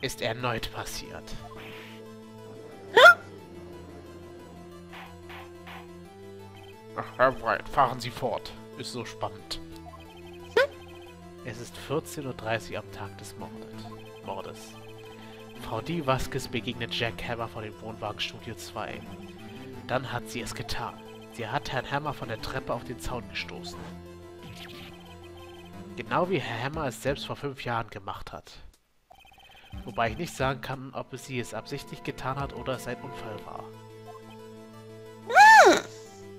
ist erneut passiert. Ach, Herr Wright, fahren Sie fort. Ist so spannend. Es ist 14.30 Uhr am Tag des Mordes. Frau D. Vasquez begegnet Jack Hammer vor dem Wohnwagenstudio 2. Dann hat sie es getan. Sie hat Herrn Hammer von der Treppe auf den Zaun gestoßen. Genau wie Herr Hammer es selbst vor fünf Jahren gemacht hat. Wobei ich nicht sagen kann, ob es sie es absichtlich getan hat oder es ein Unfall war.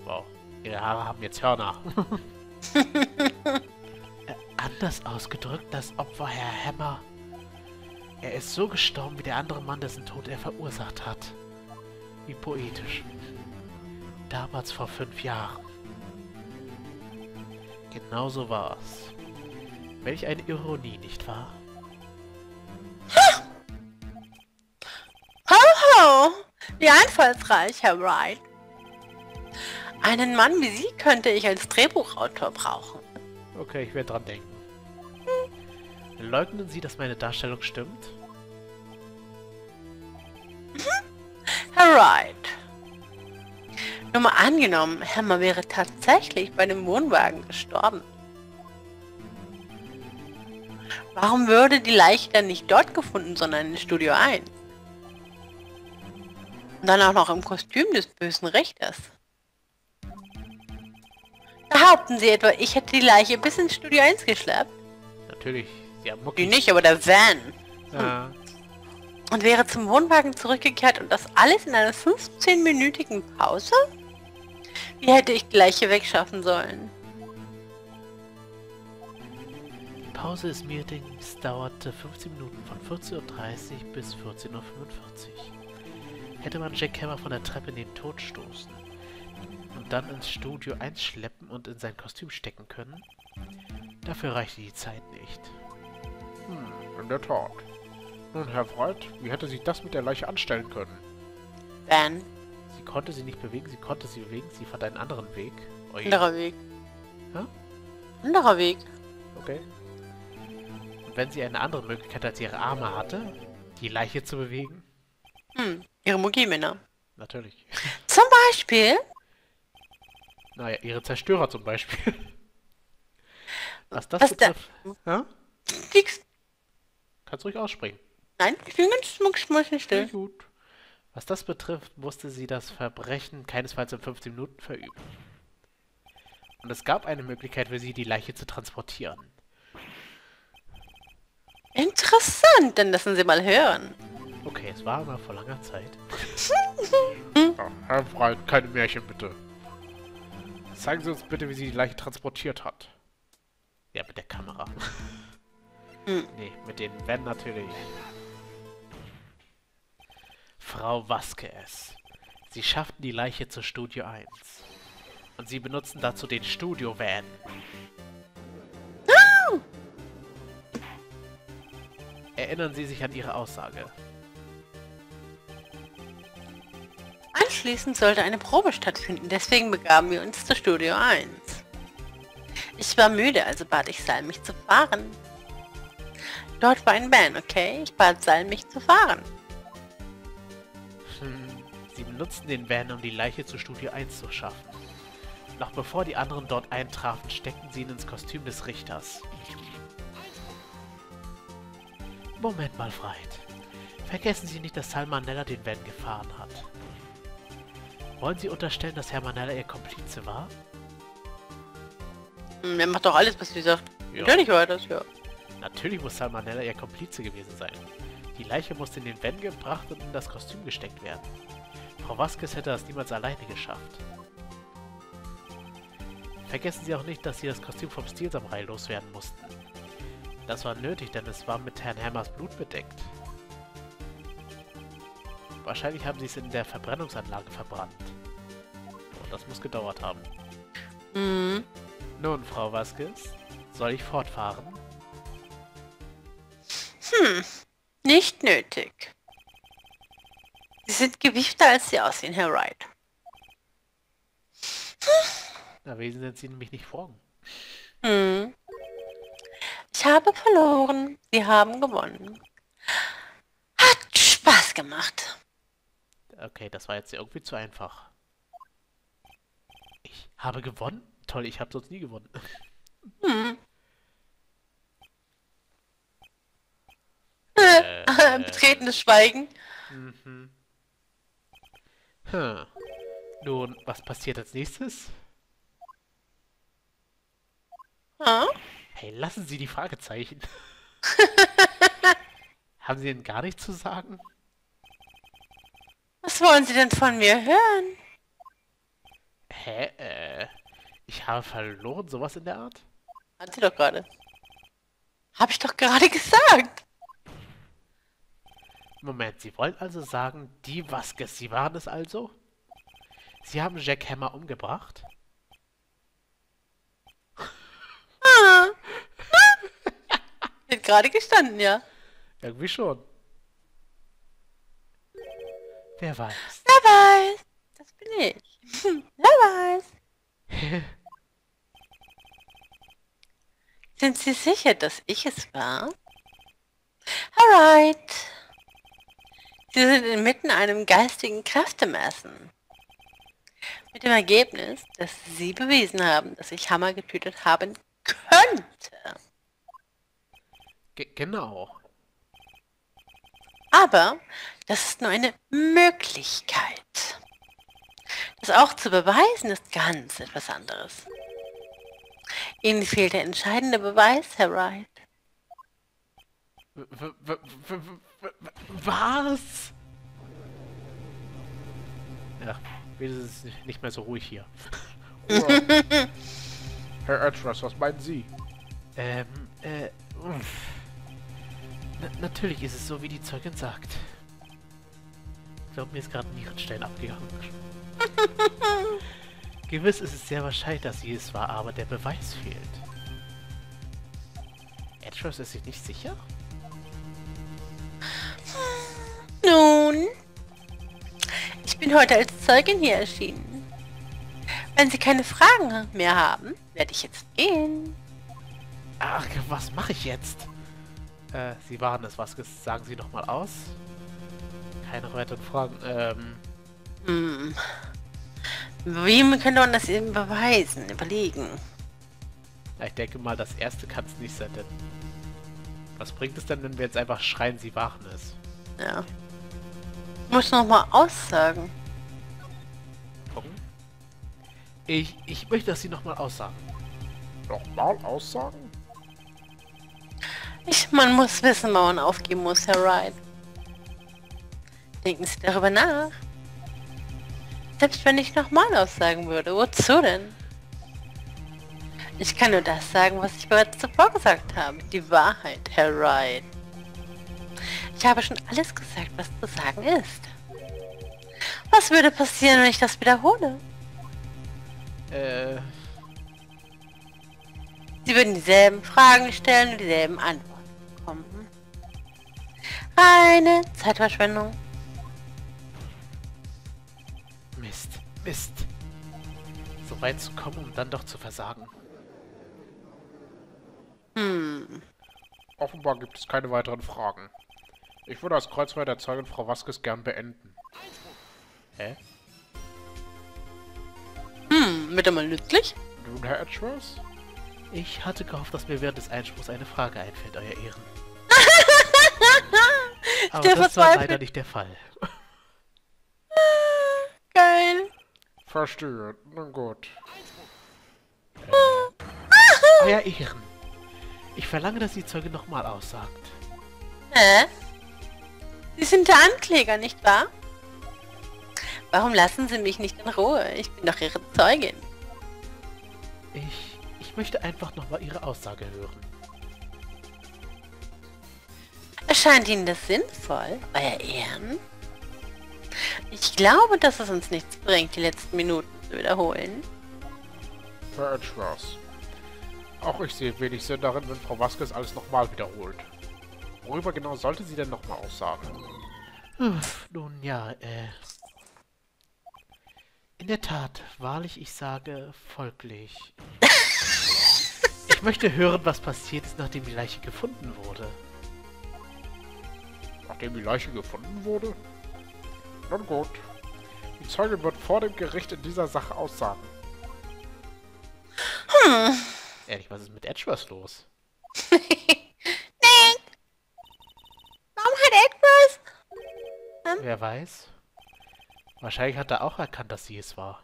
Wow, ihre Haare haben jetzt Hörner. Äh, Anders ausgedrückt, das Opfer Herr Hammer. Er ist so gestorben wie der andere Mann, dessen Tod er verursacht hat. Wie poetisch. Damals vor fünf Jahren. Genauso war's. Welch eine Ironie, nicht wahr? Wie einfallsreich, Herr Wright. Einen Mann wie Sie könnte ich als Drehbuchautor brauchen. Okay, ich werde dran denken. Leugnen Sie, dass meine Darstellung stimmt? Herr Wright. Nur mal angenommen, Hammer wäre tatsächlich bei dem Wohnwagen gestorben. Warum würde die Leiche dann nicht dort gefunden, sondern in Studio 1? Und dann auch noch im Kostüm des bösen Richters. Behaupten Sie etwa, ich hätte die Leiche bis ins Studio 1 geschleppt? Natürlich. Sie haben Die Mucki. nicht, aber der Van. Ja. Und wäre zum Wohnwagen zurückgekehrt und das alles in einer 15-minütigen Pause? Wie hätte ich die Leiche wegschaffen sollen? Die Pause des Meetings dauerte 15 Minuten von 14.30 Uhr bis 14.45 Uhr. Hätte man Jack Hammer von der Treppe in den Tod stoßen und dann ins Studio 1 schleppen und in sein Kostüm stecken können? Dafür reichte die Zeit nicht. Hm, in der Tat. Nun, Herr Wright, wie hätte sich das mit der Leiche anstellen können? Van. Sie konnte sie nicht bewegen, sie konnte sie bewegen, sie fand einen anderen Weg. Oje, Anderer Weg. Hä? Anderer Weg. okay. Und wenn sie eine andere Möglichkeit als ihre Arme hatte, die Leiche zu bewegen? Hm, ihre Mugi-Männer. Natürlich. Zum Beispiel? Naja, ihre Zerstörer zum Beispiel. Was das Was da- betrifft... Ja? Nix. Kannst ruhig aussprechen. Nein, ich bin ganz mucksmäuschen Sehr gut. Was das betrifft, musste sie das Verbrechen keinesfalls in 15 Minuten verüben. Und es gab eine Möglichkeit für sie, die Leiche zu transportieren. Interessant, dann lassen Sie mal hören. Okay, es war mal vor langer Zeit. Ja, Herr Wright, keine Märchen bitte. Zeigen Sie uns bitte, wie sie die Leiche transportiert hat. Ja, mit der Kamera. Hm. Nee, mit den Van natürlich. Frau Vasquez. Sie schafften die Leiche zur Studio 1. Und sie benutzten dazu den Studio-Van. Erinnern Sie sich an Ihre Aussage. Anschließend sollte eine Probe stattfinden, deswegen begaben wir uns zu Studio 1. Ich war müde, also bat ich Sal, mich zu fahren. Dort war ein Van, okay? Ich bat Sal, mich zu fahren. Hm, Sie benutzten den Van, um die Leiche zu Studio 1 zu schaffen. Noch bevor die anderen dort eintrafen, steckten sie ihn ins Kostüm des Richters. Moment mal, Freit. Vergessen Sie nicht, dass Salmanella den Van gefahren hat. Wollen Sie unterstellen, dass Herr Manella Ihr Komplize war? Hm, Er macht doch alles, was sie sagt. Ja. Natürlich war das, ja. Natürlich muss Salmanella Ihr Komplize gewesen sein. Die Leiche musste in den Van gebracht und in das Kostüm gesteckt werden. Frau Vasquez hätte das niemals alleine geschafft. Vergessen Sie auch nicht, dass Sie das Kostüm vom Stilsamurai loswerden mussten. Das war nötig, denn es war mit Herrn Hammers Blut bedeckt. Wahrscheinlich haben Sie es in der Verbrennungsanlage verbrannt. Und das muss gedauert haben. Hm. Nun, Frau Vasquez, soll ich fortfahren? Hm. Nicht nötig. Sie sind gewiefter, als sie aussehen, Herr Wright. Na, wesen sind Sie nämlich nicht fragen. Hm. Ich habe verloren. Sie haben gewonnen. gemacht. Okay, das war jetzt irgendwie zu einfach. Ich habe gewonnen? Toll, ich habe sonst nie gewonnen. Hm. Äh, Betretenes Schweigen. Mhm. Hm. Nun, was passiert als nächstes? Hm? Hey, lassen Sie die Fragezeichen. Haben Sie denn gar nichts zu sagen? Was wollen Sie denn von mir hören? Hä? Äh, ich habe verloren, sowas in der Art? Hat sie doch gerade. Hab ich doch gerade gesagt. Moment, Sie wollen also sagen, die Vasquez, Sie waren es also? Sie haben Jack Hammer umgebracht? Ah. Hat gerade gestanden, ja. Irgendwie schon. Wer weiß. Wer weiß. Das bin ich. Wer weiß. Sind Sie sicher, dass ich es war? Alright. Sie sind inmitten einem geistigen Kräftemessen. Mit dem Ergebnis, dass Sie bewiesen haben, dass ich Hammer getötet haben könnte. Ge genau. Aber das ist nur eine Möglichkeit. Das auch zu beweisen ist ganz etwas anderes. Ihnen fehlt der entscheidende Beweis, Herr Wright. Was? Ja, wenigstens ist es nicht mehr so ruhig hier. Herr Edgeworth, was meinen Sie? Ähm, äh, uff. Na, natürlich ist es so, wie die Zeugin sagt. Ich glaube, mir ist gerade ein Nierenstein abgegangen. Gewiss ist es sehr wahrscheinlich, dass sie es war, aber der Beweis fehlt. Edgeworth ist sich nicht sicher? Nun, ich bin heute als Zeugin hier erschienen. Wenn Sie keine Fragen mehr haben, werde ich jetzt gehen. Ach, was mache ich jetzt? Äh, Sie waren es. Was sagen Sie nochmal aus? Keine weiteren Fragen. Ähm, Hm. Wie könnte man das eben beweisen? Überlegen. ich denke mal, das erste kann es nicht sein, denn... Was bringt es denn, wenn wir jetzt einfach schreien, Sie waren es? Ja. Ich muss noch mal aussagen. Gucken. Ich, ich möchte, dass Sie nochmal aussagen. Nochmal aussagen? Ich, man muss wissen, wann man aufgeben muss, Herr Wright. Denken Sie darüber nach. Selbst wenn ich nochmal aussagen würde, wozu denn? Ich kann nur das sagen, was ich bereits zuvor gesagt habe. Die Wahrheit, Herr Wright. Ich habe schon alles gesagt, was zu sagen ist. Was würde passieren, wenn ich das wiederhole? Äh, Sie würden dieselben Fragen stellen und dieselben Antworten. Reine Zeitverschwendung. Mist, Mist. So weit zu kommen, um dann doch zu versagen. Hm. Offenbar gibt es keine weiteren Fragen. Ich würde als Kreuzfeuer der Zeugin Frau Vasquez gern beenden. Hä? Hm, wird mal nützlich? Nun, Herr Edgeworth? Ich hatte gehofft, dass mir während des Einspruchs eine Frage einfällt, Euer Ehren. Aber Der das war leider nicht der Fall. Geil. Verstehe. Nun gut. Euer Ehren. Ich verlange, dass die Zeuge nochmal aussagt. Hä? Sie sind der Ankläger, nicht wahr? Warum lassen Sie mich nicht in Ruhe? Ich bin doch Ihre Zeugin. Ich, ich möchte einfach nochmal Ihre Aussage hören. Erscheint Ihnen das sinnvoll, Euer Ehren? Ich glaube, dass es uns nichts bringt, die letzten Minuten zu wiederholen. Herr Edgeworth. Auch ich sehe wenig Sinn darin, wenn Frau Vasquez alles nochmal wiederholt. Worüber genau sollte sie denn nochmal aussagen? Uff, nun ja, äh... In der Tat, wahrlich, ich sage folglich. Ich möchte hören, was passiert ist, nachdem die Leiche gefunden wurde. Ach Nachdem die Leiche gefunden wurde? Nun gut. Die Zeugin wird vor dem Gericht in dieser Sache aussagen. Ehrlich, was ist mit Edgeworth los? Nee. Warum hat Edward? Wer weiß? Wahrscheinlich hat er auch erkannt, dass sie es war.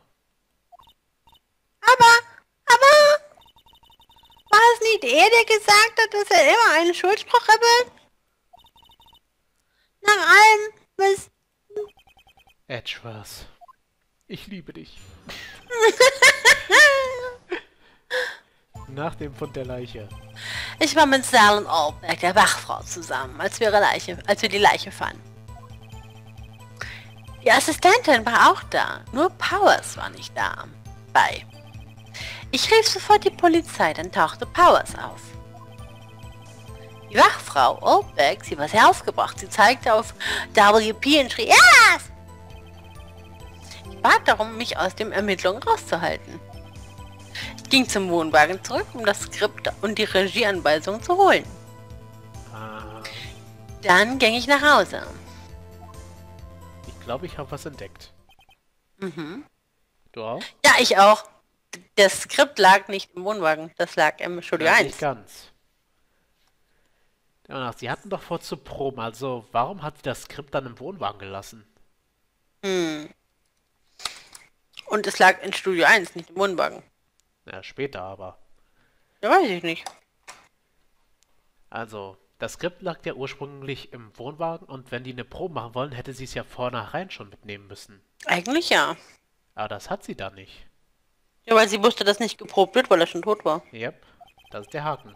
Aber, aber... War es nicht er, der gesagt hat, dass er immer einen Schuldspruch ribbelt? Nach allem, was... Edgeworth. Ich liebe dich. Nach dem Fund der Leiche. Ich war mit Sal und Allback, der Wachfrau, zusammen, als wir, ihre Leiche, als wir die Leiche fanden. Die Assistentin war auch da, nur Powers war nicht da. Bei. Ich rief sofort die Polizei, dann tauchte Powers auf. Die Wachfrau, Oldback, sie war sehr aufgebracht. Sie zeigte auf WP und schrie, yes! Ich bat darum, mich aus den Ermittlungen rauszuhalten. Ich ging zum Wohnwagen zurück, um das Skript und die Regieanweisung zu holen. Ah, Dann ging ich nach Hause. ich glaube, ich habe was entdeckt. Mhm. Du auch? Ja, ich auch. Das Skript lag nicht im Wohnwagen, das lag im Studio Nein, 1. Nicht ganz. Danach, sie hatten doch vor zu proben, also warum hat sie das Skript dann im Wohnwagen gelassen? Hm. Und es lag in Studio 1, nicht im Wohnwagen. Na, später aber. Ja, weiß ich nicht. Also, das Skript lag ja ursprünglich im Wohnwagen und wenn die eine Probe machen wollen, hätte sie es ja vornherein schon mitnehmen müssen. Eigentlich ja. Aber das hat sie da nicht. Ja, weil sie wusste, dass nicht geprobt wird, weil er schon tot war. Yep, das ist der Haken.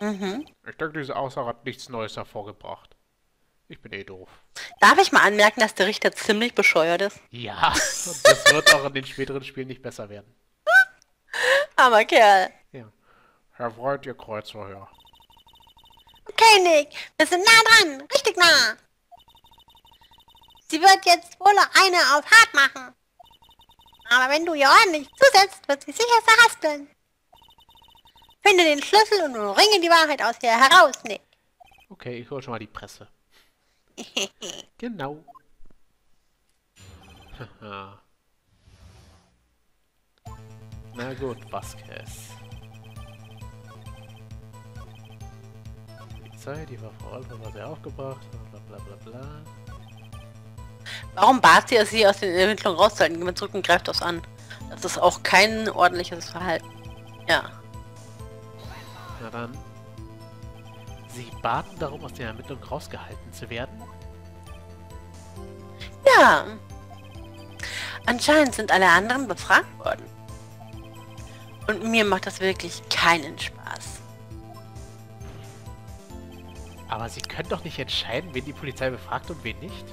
Mhm. Ich denke, diese Aussage hat nichts Neues hervorgebracht. Ich bin eh doof. Darf ich mal anmerken, dass der Richter ziemlich bescheuert ist? Ja, das wird auch in den späteren Spielen nicht besser werden. Aber Kerl. Ja. Herr Freund, Ihr Kreuzverhör. Okay, Nick, wir sind nah dran, richtig nah. Sie wird jetzt wohl eine auf hart machen. Aber wenn du ihr ordentlich zusetzt, wird sie sicher verhaspeln. Finde den Schlüssel und ringe die Wahrheit aus ihr heraus, Nick. Okay, ich hole schon mal die Presse. Genau. Haha. Na gut, Vasquez. Polizei, die war vor Ort, war sehr aufgebracht, bla bla bla bla. Warum bat sie sie aus den Ermittlungen rauszuhalten? Wir zurück und greift das an. Das ist auch kein ordentliches Verhalten. Ja. Na dann. Sie baten darum, aus der Ermittlung rausgehalten zu werden. Ja. Anscheinend sind alle anderen befragt worden. Und mir macht das wirklich keinen Spaß. Aber sie können doch nicht entscheiden, wen die Polizei befragt und wen nicht.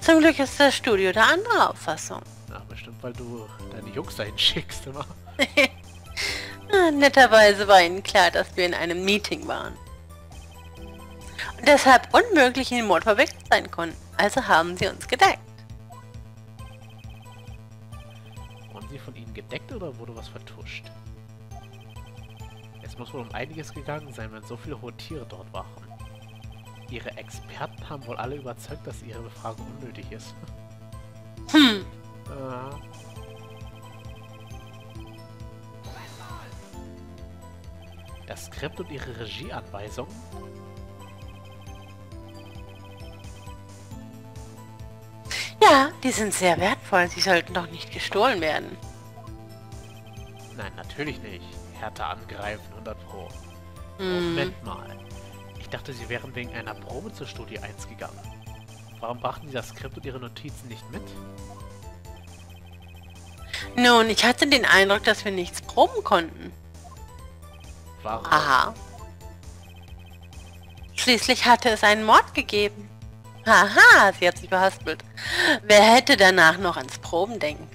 Zum Glück ist das Studio der andere Auffassung. Na, bestimmt, weil du deine Jungs dahin schickst immer. Netterweise war ihnen klar, dass wir in einem Meeting waren. Und deshalb unmöglich in den Mord verwickelt sein konnten. Also haben sie uns gedeckt. Wurden sie von ihnen gedeckt oder wurde was vertuscht? Es muss wohl um einiges gegangen sein, wenn so viele hohe Tiere dort waren. Ihre Experten haben wohl alle überzeugt, dass ihre Befragung unnötig ist. Hm. Ah. Das Skript und ihre Regieanweisungen? Ja, die sind sehr wertvoll. Sie sollten doch nicht gestohlen werden. Nein, natürlich nicht. Härter angreifen, 100 Pro. Hm. Moment mal. Ich dachte, sie wären wegen einer Probe zur Studie 1 gegangen. Warum brachten sie das Skript und ihre Notizen nicht mit? Nun, ich hatte den Eindruck, dass wir nichts proben konnten. Warum? Aha. Schließlich hatte es einen Mord gegeben. Haha, sie hat sich verhaspelt. Wer hätte danach noch ans Proben denken?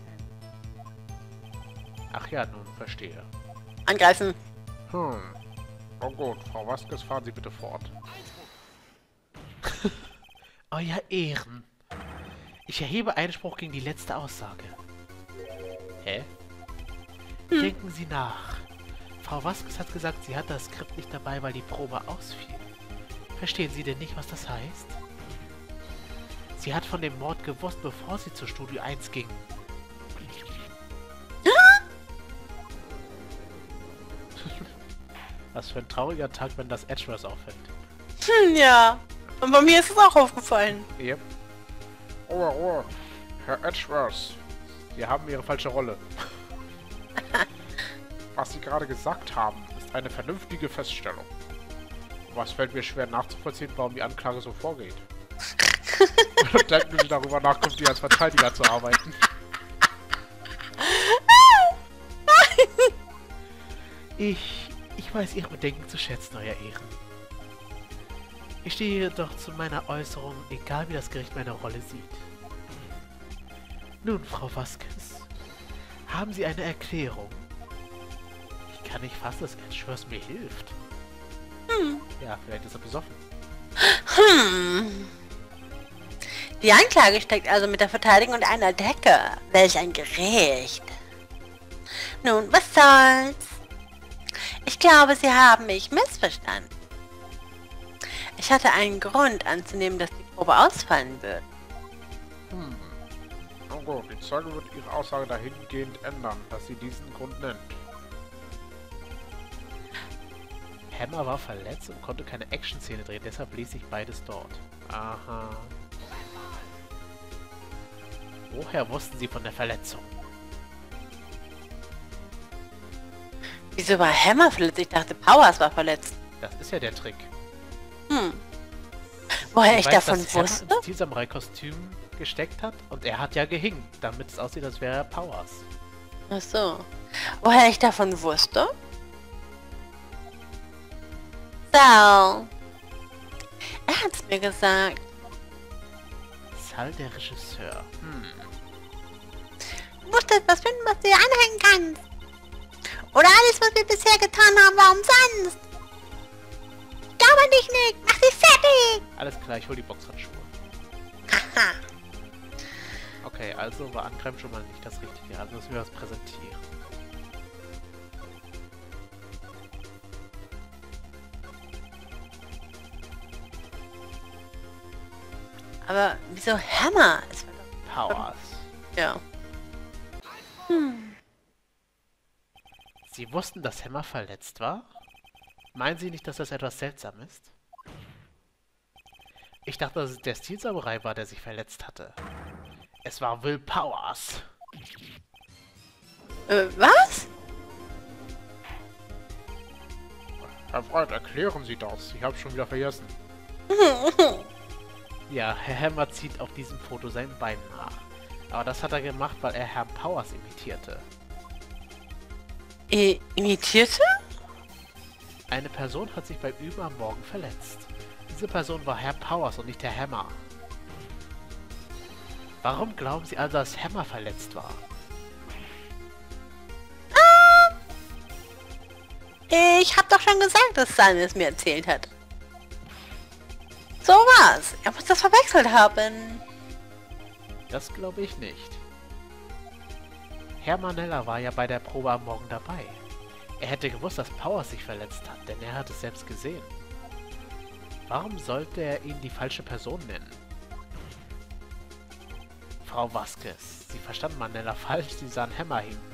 Ach ja, nun verstehe. Angreifen. Hm. Oh gut, Frau Vasquez, fahren Sie bitte fort. Euer Ehren. Ich erhebe Einspruch gegen die letzte Aussage. Hä? Denken Sie nach. Frau Vasquez hat gesagt, sie hatte das Skript nicht dabei, weil die Probe ausfiel. Verstehen Sie denn nicht, was das heißt? Sie hat von dem Mord gewusst, bevor sie zur Studio 1 ging. Was für ein trauriger Tag, wenn das Edgeworth auffällt. Hm, ja. Und bei mir ist es auch aufgefallen. Yep. Ruhe, Ruhe. Herr Edgeworth, Sie haben Ihre falsche Rolle. Was Sie gerade gesagt haben, ist eine vernünftige Feststellung. Was fällt mir schwer nachzuvollziehen, warum die Anklage so vorgeht. Und denken Sie darüber nach, künftig als Verteidiger zu arbeiten. Ich, ich weiß Ihre Bedenken zu schätzen, Euer Ehren. Ich stehe jedoch zu meiner Äußerung, egal wie das Gericht meine Rolle sieht. Nun, Frau Vasquez, haben Sie eine Erklärung? Ich kann nicht fassen, dass Edgeworth mir hilft. Hm. Ja, vielleicht ist er besoffen. Hm. Die Anklage steckt also mit der Verteidigung unter einer Decke. Welch ein Gericht. Nun, was soll's? Ich glaube, Sie haben mich missverstanden. Ich hatte einen Grund anzunehmen, dass die Probe ausfallen wird. Hm. Na gut, die Zeuge wird ihre Aussage dahingehend ändern, dass sie diesen Grund nennt. Hammer war verletzt und konnte keine Action-Szene drehen, deshalb ließ sich beides dort. Aha. Woher wussten Sie von der Verletzung? Wieso war Hammer verletzt? Ich dachte, Powers war verletzt. Das ist ja der Trick. Hm. Woher ich weiß, davon dass Hammer wusste? ins Zielsamurai-Kostüm gesteckt hat und er hat ja gehinkt, damit es aussieht, als wäre er Powers. Ach so. Woher ich davon wusste? So. Er hat's mir gesagt. Sal der Regisseur. Hm. Du musst etwas finden, was du dir anhängen kannst. Oder alles, was wir bisher getan haben, war umsonst. Glaube dich nicht. Mach sie fertig. Alles klar, ich hol die Boxhandschuhe. Haha. Okay, also war Angreifen schon mal nicht das Richtige. Also müssen wir was präsentieren. Aber wieso Hammer? Powers. Ja. Hm. Sie wussten, dass Hammer verletzt war? Meinen Sie nicht, dass das etwas seltsam ist? Ich dachte, dass es der Stilsamurai war, der sich verletzt hatte. Es war Will Powers. Äh, was? Herr Freund, erklären Sie das. Ich habe schon wieder vergessen. Ja, Herr Hammer zieht auf diesem Foto sein Bein nach. Aber das hat er gemacht, weil er Herrn Powers imitierte. I imitierte? Eine Person hat sich beim Üben am Morgen verletzt. Diese Person war Herr Powers und nicht der Hammer. Warum glauben Sie also, dass Hammer verletzt war? Ich hab doch schon gesagt, dass Simon es mir erzählt hat. So war's. Er muss das verwechselt haben. Das glaube ich nicht. Herr Manella war ja bei der Probe am Morgen dabei. Er hätte gewusst, dass Powers sich verletzt hat, denn er hat es selbst gesehen. Warum sollte er ihn die falsche Person nennen? Frau Vasquez, Sie verstanden Manella falsch, Sie sahen Hammer hinken.